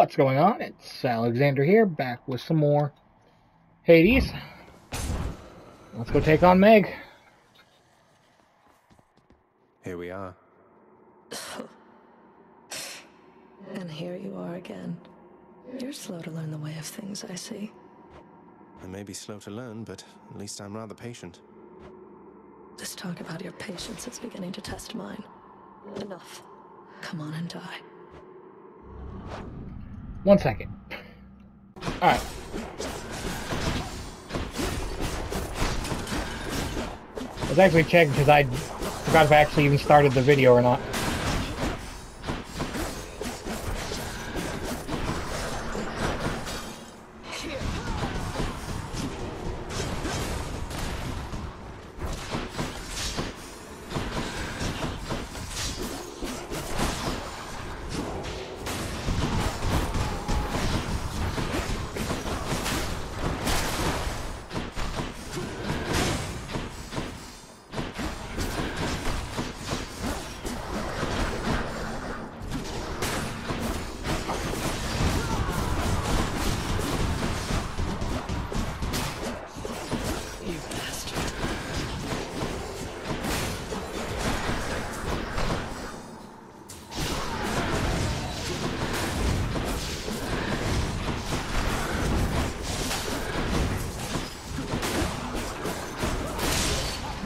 What's going on? It's Alexander here, back with some more Hades. Let's go take on Meg. Here we are. And here you are again. You're slow to learn the way of things, I see. I may be slow to learn, but at least I'm rather patient. This talk about your patience is beginning to test mine. Enough. Come on and die. One second. Alright. I was actually checking because I forgot if I actually even started the video or not.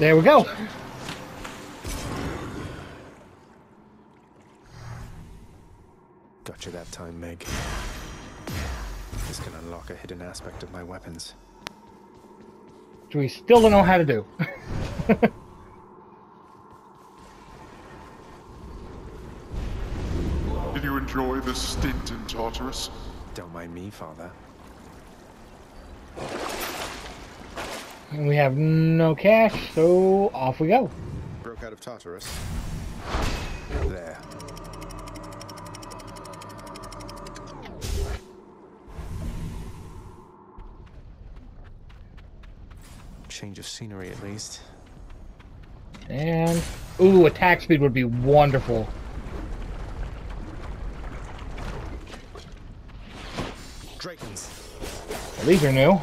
There we go. Got you that time, Meg. This can unlock a hidden aspect of my weapons. Which we still don't know how to do. Did you enjoy the stint in Tartarus? Don't mind me, Father. And we have no cash, so off we go. Broke out of Tartarus. There. Change of scenery, at least. And, ooh, attack speed would be wonderful. Drakens. These are new.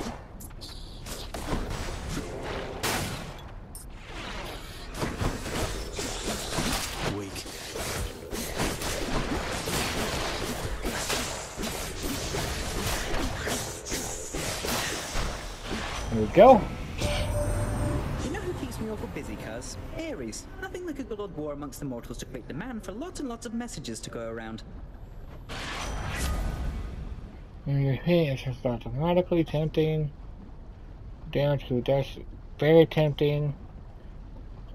Go. You know who keeps me awful busy, cuz? Ares. Nothing like a good old war amongst the mortals to create demand for lots and lots of messages to go around. And your hit is just automatically tempting. Down to the dust. Very tempting.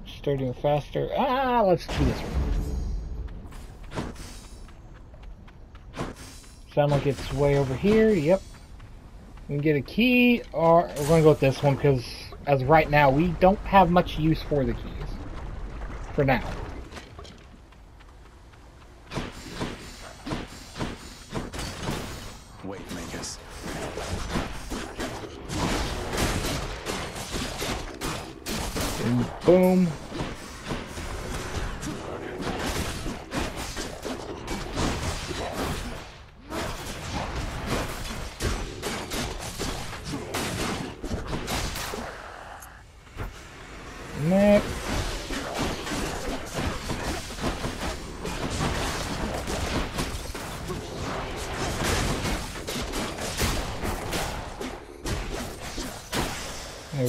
Starting faster. Ah, let's do this one. Sound like it's way over here. Yep. We can get a key, or we're gonna go with this one because, as right now, we don't have much use for the keys. For now.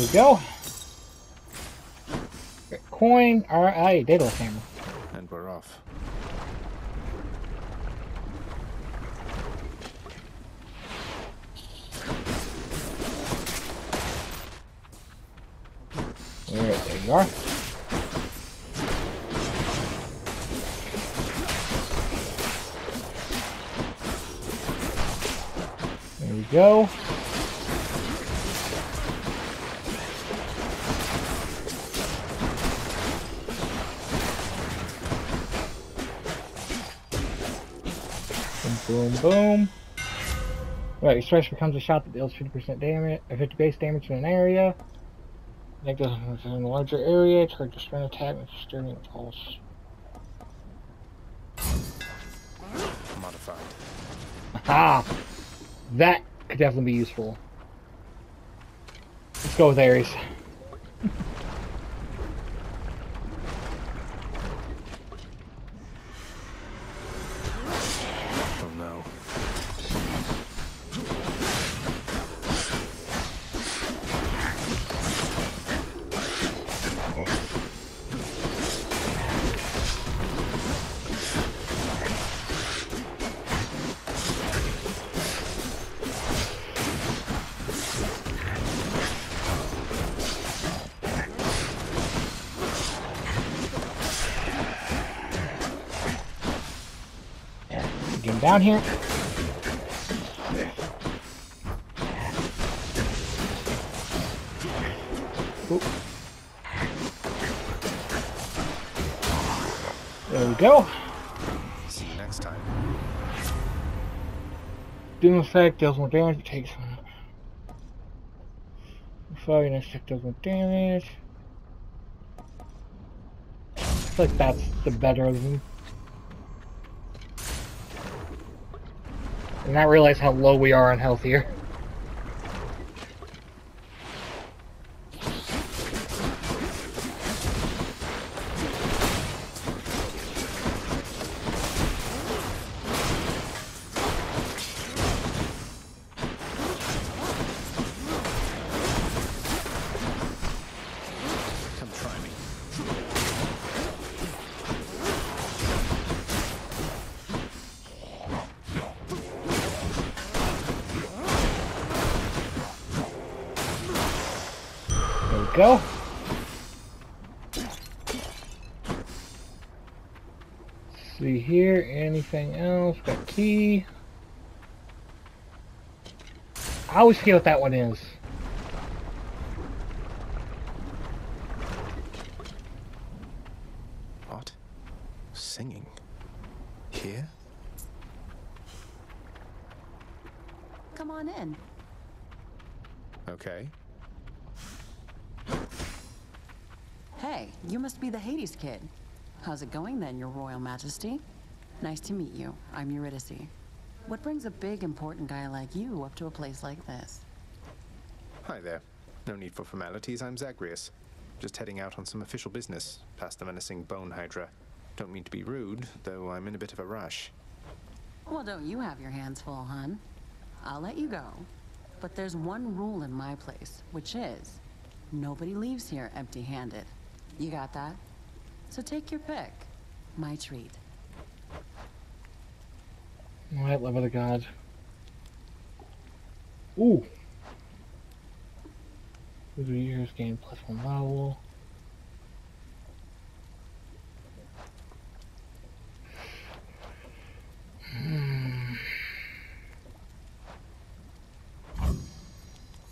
We go. Got Coin, alright, data camera. And we're off. There, there you are. There we go. Right, your stress becomes a shot that deals 50% damage, uh, 50 base damage in an area. Make this in a larger area, target a stern attack with sturdy pulse. Modified. Ah, that could definitely be useful. Let's go with Ares. Getting down here. Oop. There we go. See you next time. Doom effect deals more damage, but takes one. Fire next check does more damage. I feel like that's the better of them. And not realize how low we are on health here. See here, anything else? Got key. I always forget what that one is. What? Singing? Here? Come on in. Okay. Hey, you must be the Hades kid. How's it going then, your royal majesty? Nice to meet you. I'm Eurydice. What brings a big, important guy like you up to a place like this? Hi there. No need for formalities, I'm Zagreus. Just heading out on some official business, past the menacing Bone Hydra. Don't mean to be rude, though I'm in a bit of a rush. Well, don't you have your hands full, hun? I'll let you go. But there's one rule in my place, which is nobody leaves here empty handed. You got that? So take your pick. My treat. Alright, love of the gods. Ooh. Through the years, gain plus one level.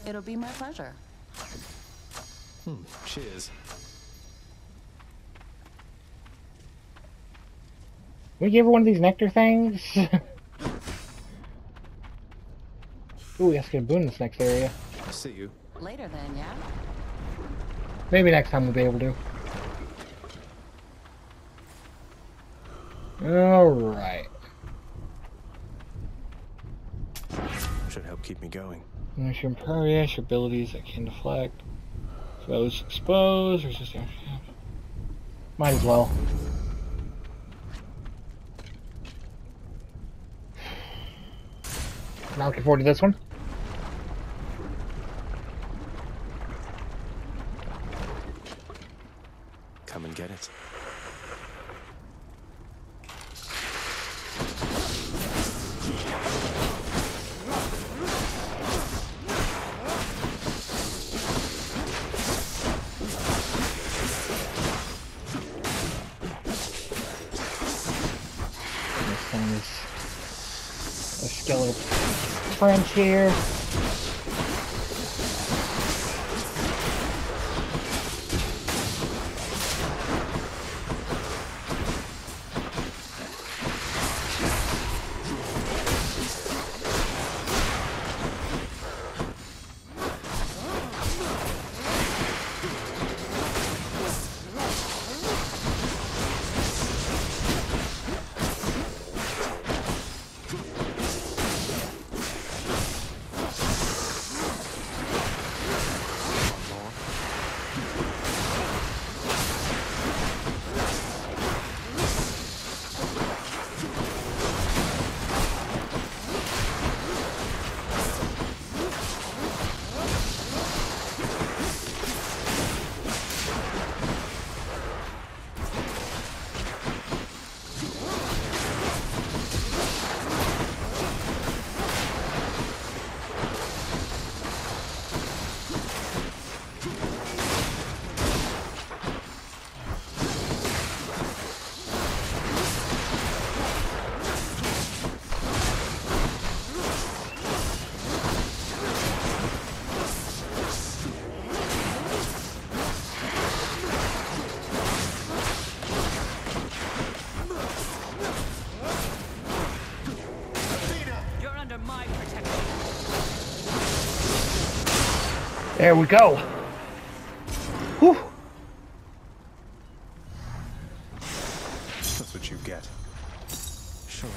It'll be my pleasure. Hmm, cheers. We give her one of these nectar things? Ooh, let's get a boon in this next area. I See you. Later then, yeah? Maybe next time we'll be able to. Alright. Should help keep me going. There's your impervious, your abilities that can deflect. Those exposed, resist Might as well. Not looking forward to this one. Come and get it. This thing is a skeletal French here. There we go. Whew. That's what you get. Sure.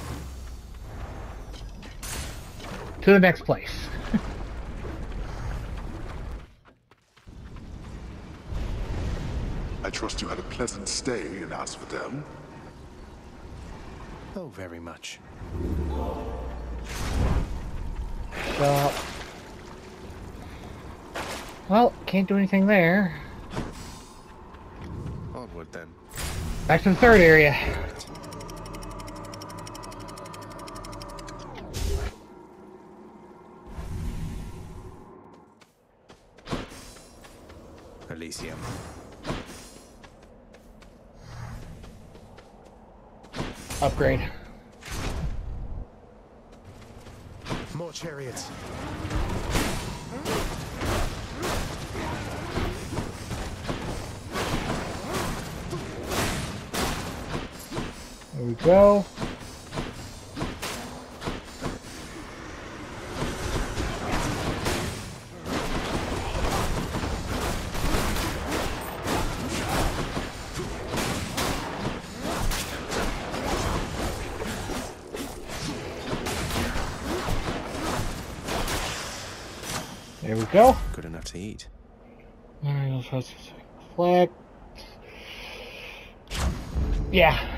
To the next place. I trust you had a pleasant stay in Asphodel. Oh, very much. So, well, can't do anything there. Onward then. Back to the third area. Elysium. Upgrade. More chariots. We go. There we go. Good enough to eat. Alright, let's flag. Yeah.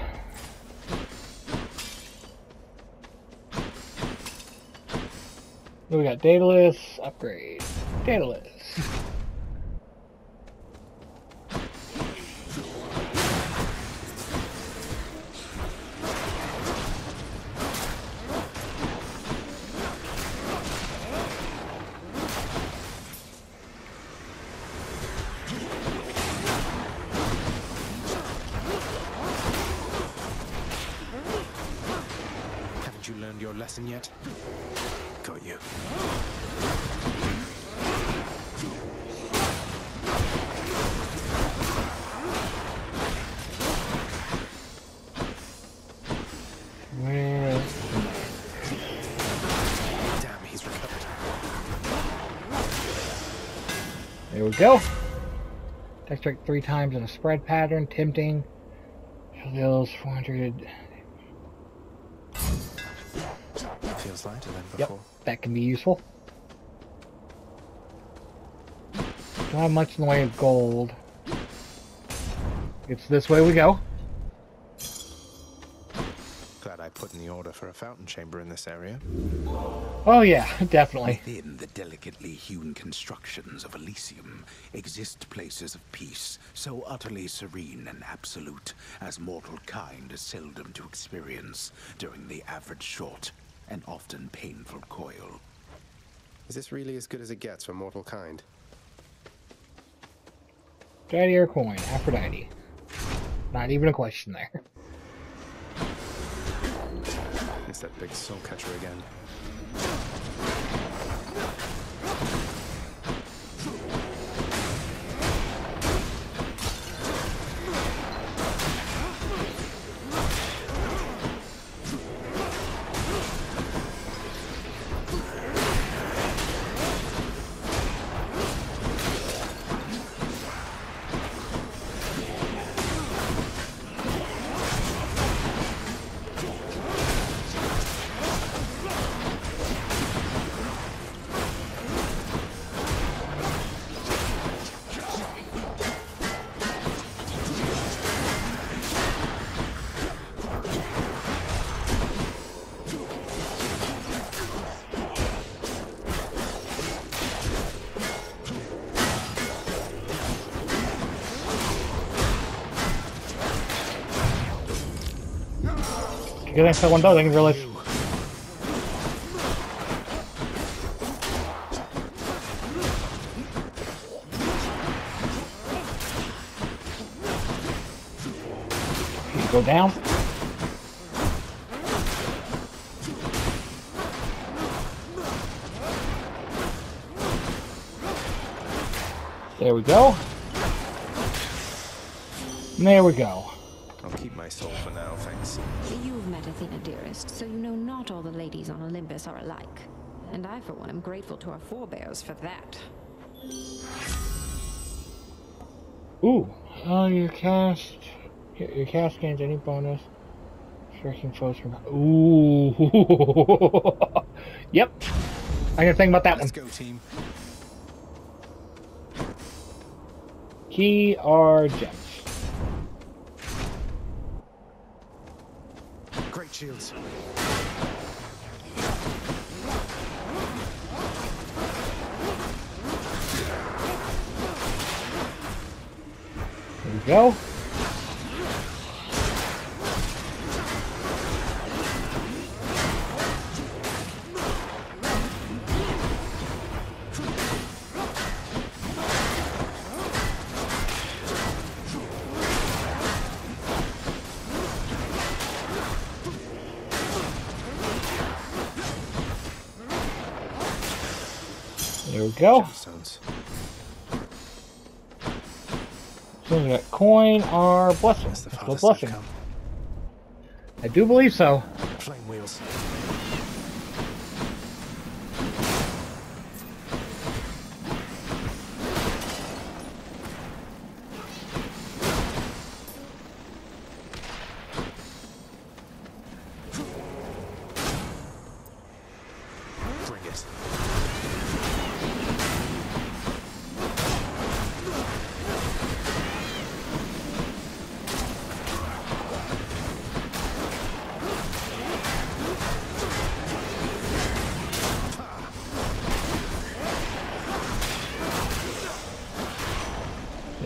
We got Daedalus, upgrade. Daedalus. Got you. Damn, he's recovered. There we go. Attack strike three times in a spread pattern, tempting. Deals 400. Feels lighter than Yep, before. That can be useful. Don't have much in the way of gold. It's this way we go. Glad I put in the order for a fountain chamber in this area. Oh yeah, definitely. Within the delicately hewn constructions of Elysium exist places of peace so utterly serene and absolute as mortal kind is seldom to experience during the average short and often painful coil. Is this really as good as it gets for mortal kind? Daddy or coin, Aphrodite. Not even a question there. It's that big soul catcher again. Good next one does, I can realize. Go down. There we go. There we go. I'll keep my soul for now, thanks. You've met Athena, dearest, so you know not all the ladies on Olympus are alike. And I, for one, am grateful to our forebears for that. Ooh, oh, your cast, your, your cast gains any bonus. Striking foes from. Ooh, yep. I gotta think about that Let's one. go, team. Key or gems? Great shields. There we go. Go. So we got coin or blessing. The Let's go I've blessing. I do believe so. Flame wheels.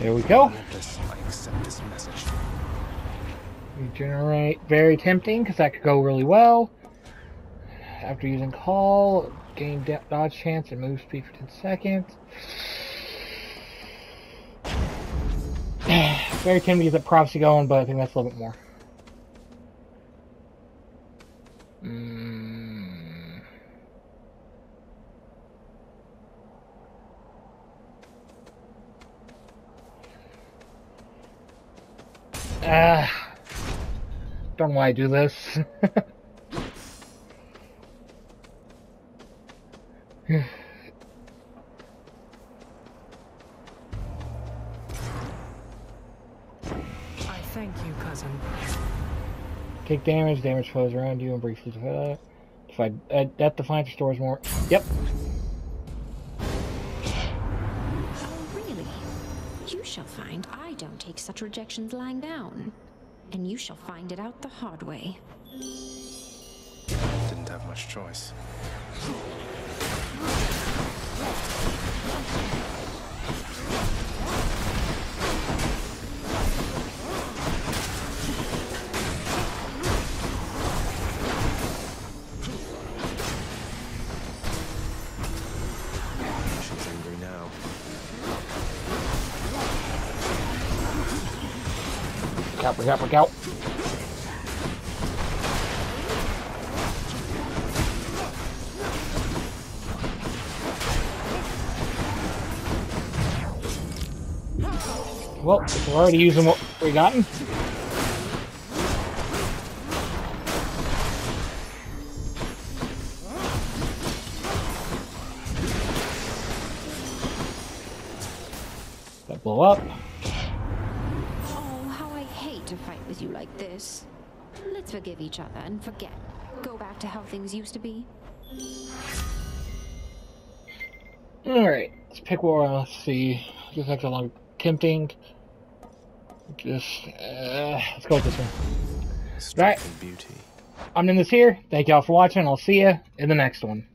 There we go. I accept this message. Regenerate. Very tempting because that could go really well. After using call, gain dodge chance and move speed for 10 seconds. Very tempting to get that prophecy going, but I think that's a little bit more. Mm. Ah. Don't know why I do this. I thank you, cousin. Take damage, damage flows around you, and briefly defy. defy uh, that defiance restores more. Yep. Such rejections lying down. And you shall find it out the hard way. Didn't have much choice. Out, look out, look out. Well, we're already using what we gotten. That blow up. Oh, how I hate to fight with you like this. Let's forgive each other and forget. Go back to how things used to be. Alright, let's pick one. Let's see. This looks a long tempting. Just, uh, let's go with this one. Strength and beauty. I'm in this here. Thank y'all for watching. I'll see you in the next one.